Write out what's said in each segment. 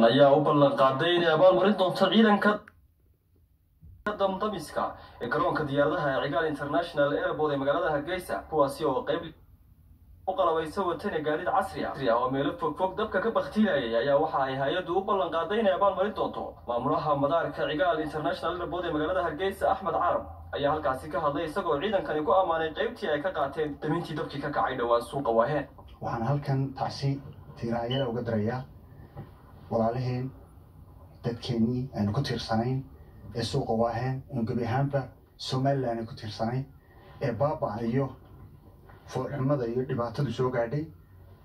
ayaa u ballan qaaday inay abaalmarin doonto ciidanka damdamiska ee garoonka diyaaradaha ee cigaal international airport ee magaalada hargeysa kuwaasi oo qayb u qalabaysa watana gaadiid casri ah oo meelo fogfog dabka ka baktiilayay ayaa waxa ay hay'addu u ballan qaaday inay abaalmarin doonto. Maamulaha madaarka cigaal international airport ee magaalada hargeysa axmed carab ayaa halkaasi ka hadlay isagoo ciidankani ku ammaanay qaybtii ay ka qaateen damintii dabkii ka kacay dhowaan suuqa waaheen waxaan halkan tacsi tiiraayada uga darayaa walaalaheen dadkeennii aynu ku tiirsanayn ee suuqa waaheen aynu gebi ahaanba somalilan ay ku tiirsanayn ee baaba iyo foolxumada iyo dhibaatadu soo gaadhay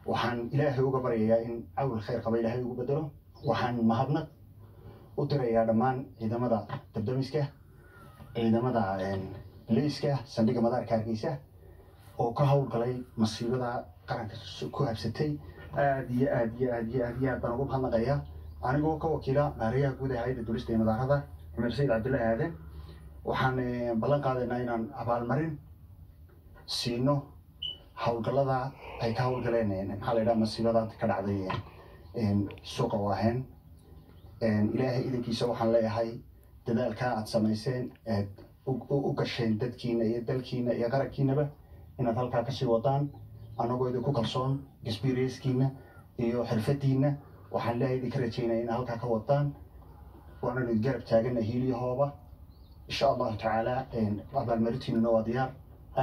waxaan ilaahay uga baryayaa in cawil khayr qaba ilaahay ugu bedelo waxaan mahadnaq u dirayaa dhammaan ciidamada dabdamiska ciidamada leyska saldhigga madaarka hargeysa oo ka howlgalay masiibada qaranka ku habsatay aada iyo aad iyo aad iyo aad iyo aad baan ugu mahadnaqayaa anigoo ka wakiila maariyaha guud ee hay'adda durista ee madaarada cumar sayid cabdullaahi aaden waxaan ballan qaadaynaa inaan abaalmarin siino howlgallada ay ka howlgaleen maxaa la yidhaha masiibada ka dhacday suuqa waaheen ilaahay idankiisa waxaan leeyahay dadaalka aad samayseen eed u gasheen dadkiina iyo dalkiina iyo qarankiinaba inaad halkaa ka sii wadaan annagoo idinku kalsoon experiencekiina iyo xirfadiina. Waxaan leeyahay idinka rajeynaya inaad halkaa ka wadaan waananu garab taagana hiiliyahooba insha allahu tacaala abaalmarintiinuna waa diyaar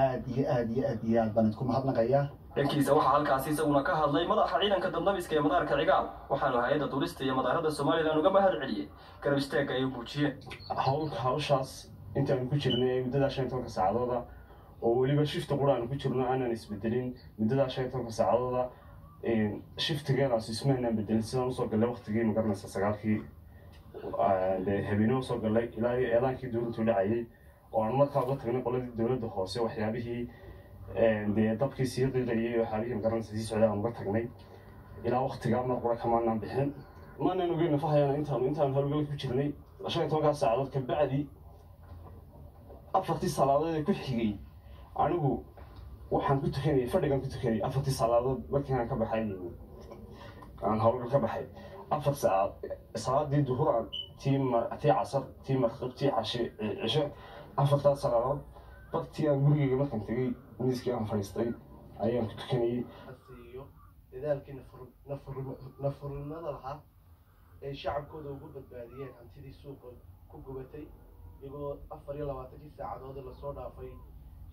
aad iyo aad iyo aad iyo aad baan idinku mahadnaqayaa. Dhankiisa waxaa halkaasi isaguna ka hadlay madaxa ciidanka damdamiska ee madaarka cigaal. Waxaanu hay'adda duulista iyo madaarada somalilan uga mahad celiyey garab istaagga ay u muujiyeen hawshaas intaanu ku jirnay muddadaa shan iyo tobanka saacadooda oo weliba shifta qura aanu ku jirno aanan isbedelin muddadaa shan iyo tobanka saacadooda shiftigeedaas ismaanaan bedelin sidaan u soo gallay waktigii magaranaysa sagaalkii habeenimo u soo gallay ilaa eedaankii dowladdu dhacayay oo aan markaa uga tagnay qoladii dowladda hoose waxyaabihii dee dabkii sii qiiqayay waxyaabihii magaranaysa sii socday aan uga tagnay ilaa waktigaa mar qura kamaanaan bixin maanaan ogeyn nafahayana intaanu intaanu howlgal ku jirnay shan iyo tobankaa saacadood kabacdi afartii salaadood ee ku xigay anigu waxaan ku tukanayay fadhigan ku tukanayay afartii salaadood markii aan ka baxay. Aan howlgal ka baxay. Afar saacaad salaadii duhur tii tii casar tii maqrib tii cashe cishe afartaas salaadood bartii aan gurigeyga markaan tegay miiskii aan fadhiistay ayaan ku tukanayay dadaalkii nafurnimada lahaa ay shacabkooda ugu badbaadiyeen hantidii suuqa ku gubatay iyagoo afar iyo labaatankii saacadood la soo dhaafay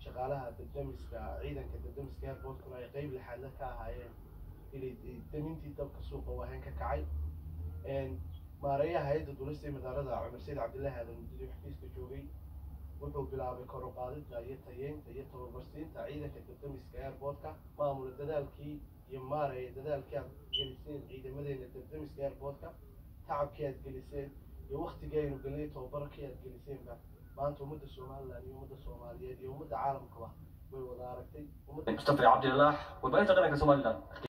shaqaalaha dabdamiska ciidanka dabdamiska airportkuna ay qeyb lixaadla ka ahaayeen inay damintii dabka suuqa waaheen ka kacay. Maareeyaha hay'adda duulista ee madaarada cumar sayid cabdillaahi aadan muddadii xafiiska joogay wuxuu bilaabay kor iyo tayeynta iyo tababarsiinta ciidanka dabdamiska airportka maamula dadaalkii iyo maareeya dadaalkii aad geliseen ciidamadeena dabdamiska airportka tacabkii aad geliseen iyo waktigii aynu gelinay tababarkii aad geliseenba maanta ummadda somalilan iyo ummadda soomaaliyeed iyo ummadda caalamkaba way wada aragtay. Mustafa cabdilaax warbaahinta qaranka somalilan